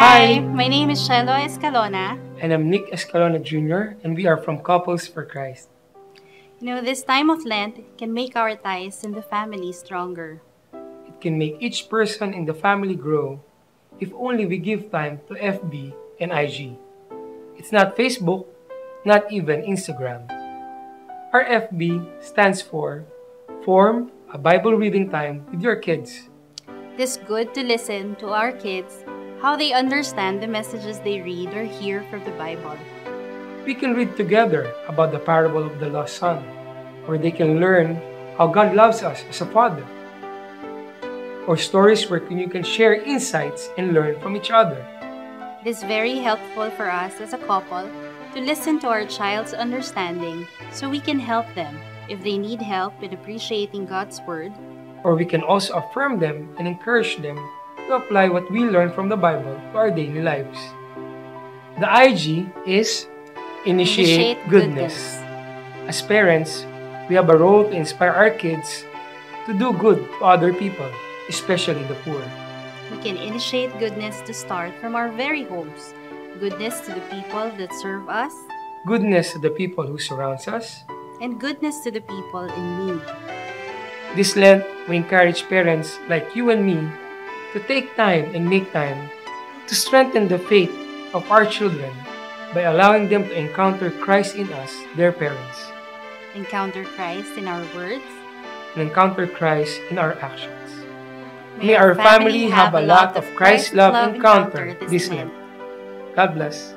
my name is Cielo Escalona. And I'm Nic Escalona Jr., and we are from Couples for Christ. You know, this time of Lent can make our ties in the family stronger. It can make each person in the family grow if only we give time to FB and IG. It's not Facebook, not even Instagram. Our FB stands for Form a Bible Reading Time with Your Kids. It is good to listen to our kids how they understand the messages they read or hear from the Bible. We can read together about the parable of the lost son, where they can learn how God loves us as a father. Or stories where you can share insights and learn from each other. It is very helpful for us as a couple to listen to our child's understanding so we can help them if they need help in appreciating God's Word. Or we can also affirm them and encourage them to apply what we learn from the Bible to our daily lives. The IG is Initiate, Initiate goodness. goodness. As parents, we have a role to inspire our kids to do good to other people, especially the poor. We can initiate goodness to start from our very homes. Goodness to the people that serve us, Goodness to the people who surrounds us. and goodness to the people in need. This Lent, we encourage parents like you and me to take time and make time to strengthen the faith of our children by allowing them to encounter Christ in us, their parents, Encounter Christ in our words. and encounter Christ in our actions. May our family have a lot of Christ love encounter this Lent. God bless.